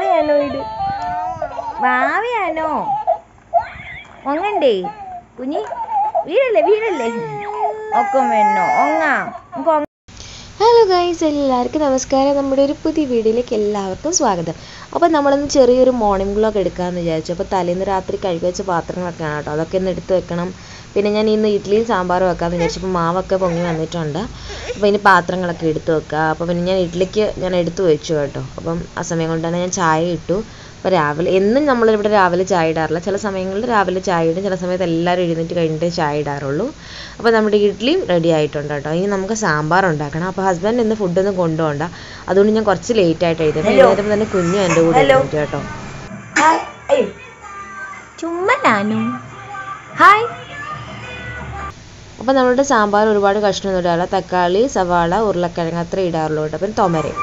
ഭാവിയാണോ ഇത്? ഭാവിയാണോ ഒങ്ങണ്ടേ കുഞ്ഞി വീഴല്ലേ വീഴല്ലേ? ഒക്കെ വേണോ? ഒങ്ങാ ഗൈസ് എല്ലാവർക്കും നമസ്കാരം. നമ്മുടെ ഒരു പുതിയ വീഡിയോയിലേക്ക് എല്ലാവർക്കും സ്വാഗതം. അപ്പോൾ നമ്മളൊന്ന് ചെറിയൊരു മോർണിംഗ് ബ്ലോഗ് എടുക്കാമെന്ന് വിചാരിച്ചു. അപ്പോൾ തലേന്ന് രാത്രി കഴുകി വെച്ച പാത്രങ്ങളൊക്കെയാണ് കേട്ടോ. അതൊക്കെ ഒന്ന് എടുത്ത് വെക്കണം. പിന്നെ ഞാൻ ഇന്ന് ഇഡ്ഡലിയും സാമ്പാറും വെക്കാമെന്ന് വിചാരിച്ചു. അപ്പോൾ മാവൊക്കെ പൊങ്ങി വന്നിട്ടുണ്ട്. അപ്പോൾ ഇനി പാത്രങ്ങളൊക്കെ എടുത്ത് വെക്കുക അപ്പോൾ പിന്നെ ഞാൻ ഇഡ്ഡലിക്ക് ഞാൻ എടുത്ത് വെച്ചു കേട്ടോ. അപ്പം ആ സമയം കൊണ്ട് തന്നെ ഞാൻ ചായ ഇട്ടു. അപ്പോൾ രാവിലെ എന്നും നമ്മളിവിടെ രാവിലെ ചായ ഇടാറില്ല. ചില സമയങ്ങളിൽ രാവിലെ ചായ ഇടും ചില സമയത്ത് എല്ലാവരും എഴുന്നേറ്റ് കഴിഞ്ഞിട്ടേ ചായ ഇടാറുള്ളൂ. അപ്പോൾ നമ്മുടെ ഇഡ്ഡലിയും റെഡി ആയിട്ടുണ്ട് കേട്ടോ. ഇനി നമുക്ക് സാമ്പാർ ഉണ്ടാക്കണം. അപ്പോൾ ഹസ്ബൻഡ് ഇന്ന് ഫുഡൊന്നും കൊണ്ടുപോകണ്ട. അതുകൊണ്ട് ഞാൻ കുറച്ച് ലേറ്റ് ആയിട്ട് എഴുതി എഴുന്നേറ്റപ്പോൾ തന്നെ കുഞ്ഞു എന്റെ കൂടെ. എഴുന്നേറ്റ് കേട്ടോ. ചുമ്മാ ഹായ് അപ്പോൾ നമ്മളുടെ സാമ്പാർ ഒരുപാട് കഷ്ണം ഇടാറില്ല തക്കാളി സവാള ഉരുളക്കിഴങ്ങ് അത്ര ഇടാറുള്ളൂ കേട്ടോ. പിന്നെ തൊമരയും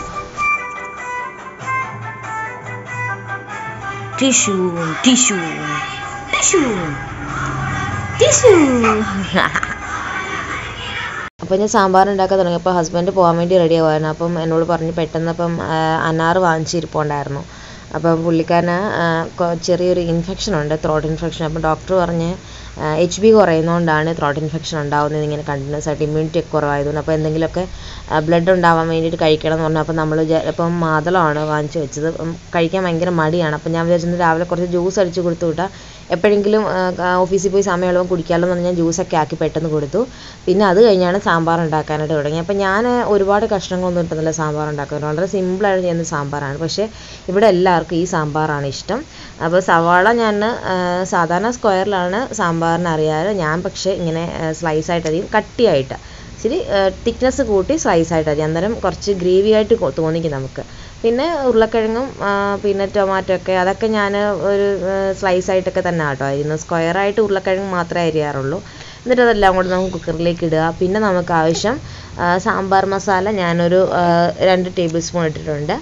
ടിഷ്യൂ tissue, tissue, tissue. അപ്പോൾ ഞാൻ സാമ്പാർ ഉണ്ടാക്കാൻ തുടങ്ങിയപ്പോൾ ഹസ്ബൻഡ് പോകാൻ വേണ്ടി റെഡി ആവുമായിരുന്നു അപ്പം എന്നോട് പറഞ്ഞ് പെട്ടെന്ന് അപ്പം അനാർ വാങ്ങിച്ചിരിപ്പുണ്ടായിരുന്നു. അപ്പം പുള്ളിക്കാരന് ചെറിയൊരു ഇൻഫെക്ഷൻ ഉണ്ട് ത്രോട്ട് ഇൻഫെക്ഷൻ അപ്പം ഡോക്ടർ പറഞ്ഞ് എച്ച് ബി കുറയുന്നതുകൊണ്ടാണ് ത്രോട്ട് ഇൻഫെക്ഷൻ ഉണ്ടാവുന്നത് ഇങ്ങനെ കണ്ടിന്യൂസ് ആയിട്ട് ഇമ്മ്യൂണിറ്റി ഒക്കെ കുറവായതുകൊണ്ട്. അപ്പോൾ എന്തെങ്കിലുമൊക്കെ ബ്ലഡ് ഉണ്ടാവാൻ വേണ്ടിയിട്ട് കഴിക്കണം എന്ന് പറഞ്ഞു അപ്പോൾ നമ്മൾ ഇപ്പം മാതളമാണ് വാങ്ങിച്ചു വെച്ചത്. കഴിക്കാൻ ഭയങ്കര മടിയാണ്. അപ്പോൾ ഞാൻ വിചാരിച്ചത് രാവിലെ കുറച്ച് ജ്യൂസ് അടിച്ച് കൊടുത്തു വിട്ടാൽ എപ്പോഴെങ്കിലും ഓഫീസിൽ പോയി സമയമുള്ളപ്പോൾ കുടിക്കാമല്ലോ എന്ന് പറഞ്ഞാൽ ജ്യൂസൊക്കെ ആക്കി പെട്ടെന്ന് കൊടുത്തു. പിന്നെ അത് കഴിഞ്ഞാണ് സാമ്പാർ ഉണ്ടാക്കാനായിട്ട് തുടങ്ങി അപ്പം ഞാൻ ഒരുപാട് കഷ്ണങ്ങളൊന്നും ഇട്ടുന്നില്ല സാമ്പാർ ഉണ്ടാക്കുന്നത് വളരെ സിമ്പിളായിട്ട് ചെയ്യുന്ന സാമ്പാറാണ്. പക്ഷേ ഇവിടെ എല്ലാവർക്കും ഈ സാമ്പാറാണ് ഇഷ്ടം. അപ്പോൾ സവാള ഞാൻ സാധാരണ സ്ക്വയറിലാണ് സാമ്പാറിന് അറിയാമല്ലോ ഞാൻ പക്ഷേ ഇങ്ങനെ സ്ലൈസ് ആയിട്ട് അധികം കട്ടിയായിട്ട്. ഇച്ചിരി തിക്നെസ് കൂട്ടി സ്ലൈസ് ആയിട്ട് അരിയും അന്നേരം കുറച്ച് ഗ്രേവി ആയിട്ട് തോന്നിക്കും നമുക്ക്. പിന്നെ ഉരുളക്കിഴങ്ങും പിന്നെ ടൊമാറ്റോ ഒക്കെ അതൊക്കെ ഞാൻ ഒരു സ്ലൈസ് ആയിട്ടൊക്കെ തന്നെ കേട്ടോ അരിയുന്നത് സ്ക്വയർ ആയിട്ട് ഉരുളക്കിഴങ്ങ് മാത്രമേ അരിയാറുള്ളൂ. എന്നിട്ട് അതെല്ലാം കൂടെ നമുക്ക് കുക്കറിലേക്ക് ഇടുക. പിന്നെ നമുക്ക് ആവശ്യം സാമ്പാർ മസാല ഞാനൊരു രണ്ട് ടേബിൾ സ്പൂൺ ഇട്ടിട്ടുണ്ട്.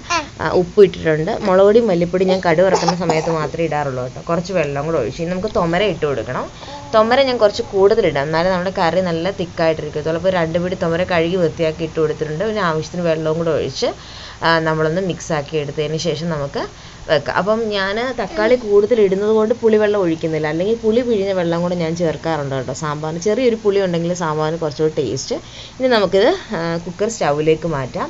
ഉപ്പ് ഇട്ടിട്ടുണ്ട്. മുളകുപൊടിയും മല്ലിപ്പൊടി ഞാൻ കടുക് ഇറക്കുന്ന സമയത്ത് മാത്രമേ ഇടാറുള്ളൂ കേട്ടോ. കുറച്ച് വെള്ളം കൂടെ ഒഴിച്ച്. ഇനി നമുക്ക് തൊമര ഇട്ട് കൊടുക്കണം. തൊമര ഞാൻ കുറച്ച് കൂടുതൽ ഇടാം. എന്നാലേ നമ്മുടെ കറി നല്ല തിക്കായിട്ടിരിക്കും ചിലപ്പോൾ രണ്ട് പിടി തൊമര കഴുകി വൃത്തിയാക്കി ഇട്ട് കൊടുത്തിട്ടുണ്ട്. പിന്നെ ആവശ്യത്തിന് വെള്ളവും കൂടെ ഒഴിച്ച് നമ്മളൊന്ന് മിക്സ് ആക്കി എടുത്തതിന് ശേഷം നമുക്ക് വെക്കാം. അപ്പം ഞാൻ തക്കാളി കൂടുതൽ ഇടുന്നത് കൊണ്ട് പുളിവെള്ളം ഒഴിക്കുന്നില്ല. അല്ലെങ്കിൽ പുളി പിഴിഞ്ഞ വെള്ളം കൂടെ ഞാൻ ചേർക്കാറുണ്ട് കേട്ടോ. സാമ്പാറിന് ചെറിയൊരു പുളി ഉണ്ടെങ്കിൽ സാമ്പാറിന് കുറച്ചുകൂടി ടേസ്റ്റ് ഇനി നമുക്കിത് കുക്കർ സ്റ്റൗവിലേക്ക് മാറ്റാം.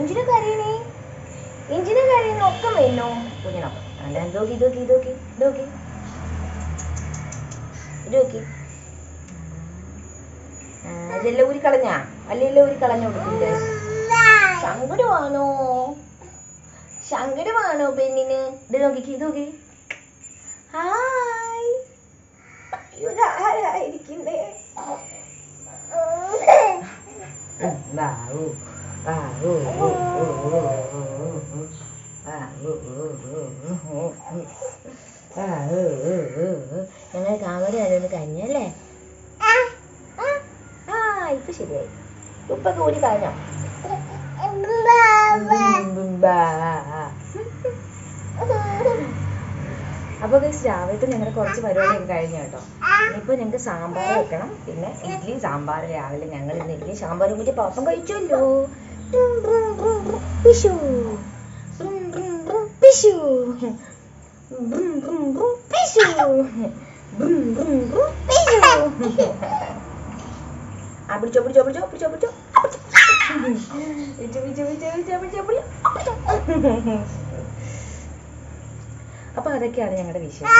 എന്തിനാ കരയണേ എന്തിനാ കരയുന്ന ഒക്കെ വേണോ കുഞ്ഞിനൊക്കെ നോക്കി നോക്കി നോക്കി നോക്കി. ഇതോക്കി ഇതെല്ലാം ഊരിക്കളഞ്ഞാ അല്ലെല്ലാം ഊരിക്കളഞ്ഞു കൊടുക്കില്ലേ ശങ്കരമാണോ ശങ്കരമാണോ പെണ്ണിന്? ഇത് നോക്കിക്ക് ഇത് നോക്കി. ഹായ്. ഞങ്ങൾ കാവടി അതൊന്ന് കഴിഞ്ഞല്ലേ ഇപ്പൊ ശരിയായി. ഇപ്പൊ കൂടി കഴിഞ്ഞോ അപ്പൊ ഗൈസ് രാവിലത്തെ ഞങ്ങളുടെ കുറച്ച് പരിപാടിയൊക്കെ കഴിഞ്ഞു കേട്ടോ. ഇപ്പൊ ഞങ്ങൾക്ക് സാമ്പാർ വെക്കണം. പിന്നെ ഇഡ്ഡലി സാമ്പാർ രാവിലെ ഞങ്ങൾ ഇന്ന് ഇഡ്ഡലി സാമ്പാർ കൂടി പാപ്പം കഴിച്ചല്ലോ. ബ്രും, ബ്രും, ബ്രും, ബ്രും, apa ada coba yang ada coba. Coba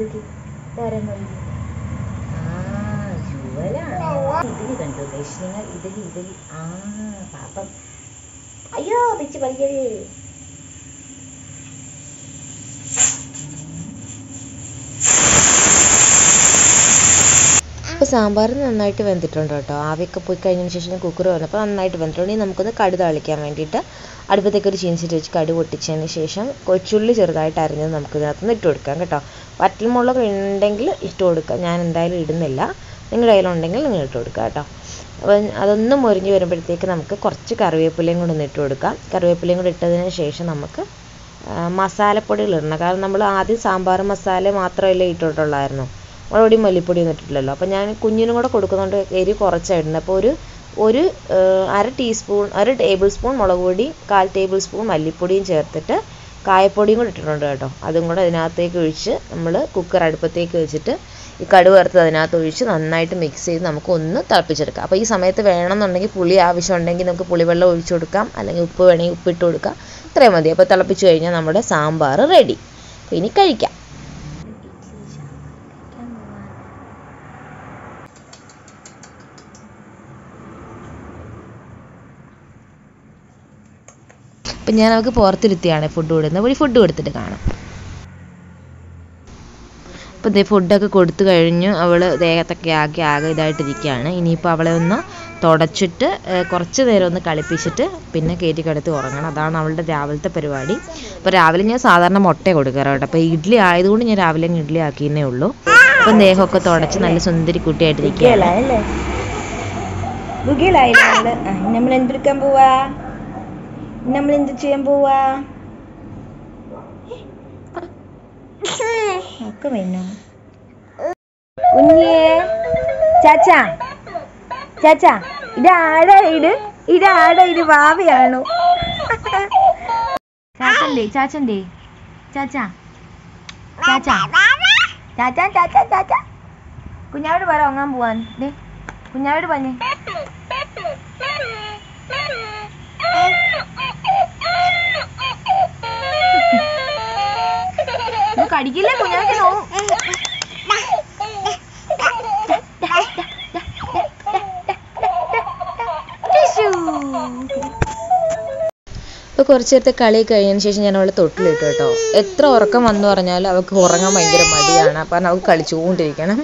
ഇതിക്ക് തരം കഴിഞ്ഞു ഇതിൽ കണ്ടു. കൃഷ്ണങ്ങൾ ഇതിൽ ആ പാപം അയ്യോ പിച്ച് പഠിക്കരുത് സാമ്പാർ നന്നായിട്ട് വെന്തിട്ടുണ്ട് കേട്ടോ. ആവിയൊക്കെ പോയി കഴിഞ്ഞതിന് ശേഷം കുക്കർ വന്നപ്പോൾ നന്നായിട്ട് വെന്തിട്ടുണ്ട്. ഇനി നമുക്കൊന്ന് കടു താളിക്കാൻ വേണ്ടിയിട്ട് അടുപ്പത്തേക്ക് ഒരു ചീനിച്ചിട്ട് വെച്ച് കടു പൊട്ടിച്ചതിന് ശേഷം കൊച്ചുള്ളി ചെറുതായിട്ട് അരിഞ്ഞത് നമുക്ക് ഇതിനകത്തുനിന്ന് ഇട്ട് കൊടുക്കാം കേട്ടോ. വറ്റൽമുളക് ഉണ്ടെങ്കിൽ ഇട്ട് കൊടുക്കാം. ഞാൻ എന്തായാലും ഇടുന്നില്ല. നിങ്ങളുടെ കയ്യിലുണ്ടെങ്കിൽ നിങ്ങൾ ഇട്ട് കൊടുക്കുക കേട്ടോ. അപ്പം അതൊന്ന് മുരിഞ്ഞ് വരുമ്പോഴത്തേക്ക് നമുക്ക് കുറച്ച് കറിവേപ്പിലയും കൂടെ ഒന്ന് ഇട്ട് കൊടുക്കാം. കറിവേപ്പിലയും കൂടെ ഇട്ടതിന് ശേഷം നമുക്ക് മസാലപ്പൊടികൾ ഇടണം. കാരണം നമ്മൾ ആദ്യം സാമ്പാർ മസാല മാത്രമല്ലേ ഇട്ടിട്ടുള്ളായിരുന്നു പൊടി മല്ലിപ്പൊടി ഇട്ടിട്ടില്ലല്ലോ അപ്പോൾ ഞാൻ കുഞ്ഞിനും കൂടെ കൊടുക്കുന്നതുകൊണ്ട് എരി കുറച്ചായിട്ടുണ്ട് അപ്പോൾ ഒരു ഒരു അര ടീസ്പൂൺ അര ടേബിൾ സ്പൂൺ മുളക് പൊടി കാൽ ടേബിൾ സ്പൂൺ മല്ലിപ്പൊടിയും ചേർത്തിട്ട് കായപ്പൊടിയും കൂടെ ഇട്ടിട്ടുണ്ട് കേട്ടോ. അതും കൂടെ അതിനകത്തേക്ക് ഒഴിച്ച് നമ്മൾ കുക്കർ അടുപ്പത്തേക്ക് വെച്ചിട്ട് ഈ കടുക് വറുത്ത് അതിനകത്ത് ഒഴിച്ച് നന്നായിട്ട് മിക്സ് ചെയ്ത് നമുക്ക് ഒന്ന് തിളപ്പിച്ചെടുക്കാം. അപ്പോൾ ഈ സമയത്ത് വേണമെന്നുണ്ടെങ്കിൽ പുളി ആവശ്യമുണ്ടെങ്കിൽ നമുക്ക് പുളിവെള്ളം ഒഴിച്ചു കൊടുക്കാം. അല്ലെങ്കിൽ ഉപ്പ് വേണമെങ്കിൽ ഉപ്പിട്ട് കൊടുക്കാം. ഇത്രയും മതി. അപ്പോൾ തിളപ്പിച്ച് കഴിഞ്ഞാൽ നമ്മുടെ സാമ്പാർ റെഡി അപ്പോൾ ഇനി കഴിക്കാം. അപ്പം ഞാൻ അവൾക്ക് പുറത്തിരുത്തിയാണ് ഫുഡ് കൊടുക്കുന്നത് ഒരു ഫുഡ് കൊടുത്തിട്ട് കാണാം. അപ്പോൾ ഇതേ ഫുഡൊക്കെ കൊടുത്തു കഴിഞ്ഞു. അവൾ ദേഹത്തൊക്കെ ആക്കി ആകെ ഇതായിട്ടിരിക്കുകയാണ്. ഇനിയിപ്പോൾ അവളെ ഒന്ന് തുടച്ചിട്ട് കുറച്ച് നേരം ഒന്ന് കളിപ്പിച്ചിട്ട് പിന്നെ കയറ്റി കിടത്തി ഉറങ്ങണം. അതാണ് അവളുടെ രാവിലത്തെ പരിപാടി. അപ്പോൾ രാവിലെ ഞാൻ സാധാരണ മുട്ട കൊടുക്കാറ് കേട്ടോ. അപ്പോൾ ഇഡ്ഡലി ആയതുകൊണ്ട് ഞാൻ രാവിലെ ഇഡ്ഡലി ആക്കിയെന്നേ ഉള്ളൂ. അപ്പം ദേഹമൊക്കെ തുടച്ച് നല്ല സുന്ദരി കുട്ടിയായിട്ടിരിക്കുകയാണ്. നമ്മൾ എന്തെടുക്കാൻ പോവാ? നമ്മൾ എന്ത് ചെയ്യാൻ പോവാ ഒക്കെ വേണോ കുഞ്ഞേ ചാച്ചാ ചാച്ചാ ഇതാടാ ഇത് ഇതാടാ ഇത് വാവയാണോ ചാച്ചന്റെ ചാച്ചന്റെ ചാച്ചാ ചാച്ചാ ചാച്ചാ ചാച്ചാ ചാച്ചാ കുഞ്ഞാവോട് പറ ഉറങ്ങാൻ പോവാൻ കുഞ്ഞാവോട് പറഞ്ഞേ കടിക്കില്ലേ കുഞ്ഞാക്ക് നോവും അപ്പോൾ കുറച്ച് നേരത്തെ കളി കഴിഞ്ഞതിന് ശേഷം ഞാൻ അവളെ തൊട്ടിലിട്ടു കേട്ടോ. എത്ര ഉറക്കം വന്നു പറഞ്ഞാലും അവൾക്ക് ഉറങ്ങാൻ ഭയങ്കര മടിയാണ്. അപ്പം അവൾക്ക് കളിച്ചുകൊണ്ടിരിക്കണം.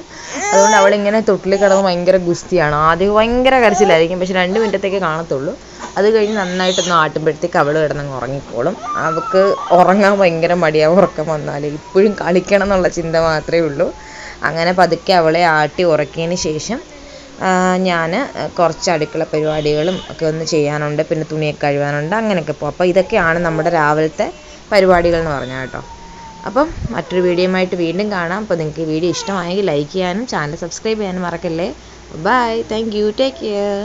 അതുകൊണ്ട് അവളിങ്ങനെ തൊട്ടിൽ കിടന്ന് ഭയങ്കര ഗുസ്തിയാണ്. ആദ്യം ഭയങ്കര കരച്ചിലായിരിക്കും. പക്ഷെ രണ്ട് മിനിറ്റത്തേക്ക് കാണത്തുള്ളൂ. അത് കഴിഞ്ഞ് നന്നായിട്ടൊന്ന് ആട്ടുമ്പോഴത്തേക്ക് അവൾ കിടന്നങ്ങ് ഉറങ്ങിക്കോളും. അവൾക്ക് ഉറങ്ങാൻ ഭയങ്കര മടിയാവും ഉറക്കം വന്നാൽ ഇപ്പോഴും കളിക്കണം എന്നുള്ള ചിന്ത മാത്രമേ ഉള്ളൂ. അങ്ങനെ പതുക്കെ അവളെ ആട്ടി ഉറക്കിയതിന് ശേഷം ഞാൻ കുറച്ച് അടുക്കള പരിപാടികളും ഒക്കെ ഒന്ന് ചെയ്യാനുണ്ട്. പിന്നെ തുണിയൊക്കെ കഴുകാനുണ്ട്. അങ്ങനെയൊക്കെ പോകും അപ്പോൾ ഇതൊക്കെയാണ് നമ്മുടെ രാവിലത്തെ പരിപാടികൾ എന്ന് പറഞ്ഞാൽ കേട്ടോ. അപ്പം മറ്റൊരു വീഡിയോയുമായിട്ട് വീണ്ടും കാണാം. അപ്പോൾ നിങ്ങൾക്ക് വീഡിയോ ഇഷ്ടമായെങ്കിൽ ലൈക്ക് ചെയ്യാനും ചാനൽ സബ്സ്ക്രൈബ് ചെയ്യാനും മറക്കല്ലേ. Bye. Thank you. Take care.